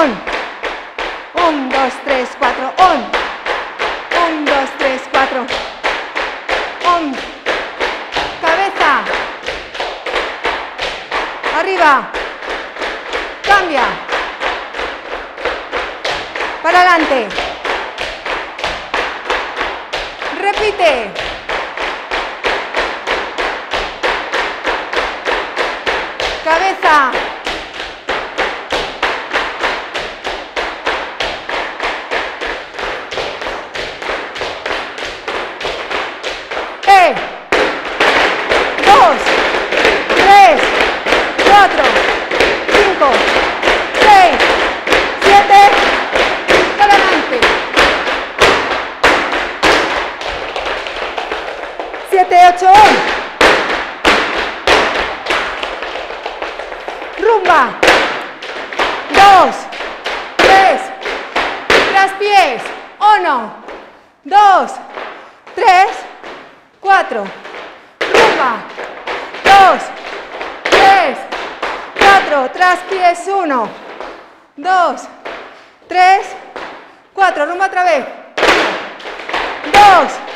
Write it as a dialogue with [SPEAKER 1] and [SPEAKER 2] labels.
[SPEAKER 1] Un. Un, dos, tres, cuatro. Un. Un, dos, tres, cuatro. Un. Cabeza. Arriba. Cambia. Para adelante. Repite. Cabeza. 4, 5, 6, 7, para adelante. 7, 8, 1. Rumba. 2, 3, tras pies. 1, 2, 3, 4. 4, traspiés, 1, 2, 3, 4, rumba otra vez, dos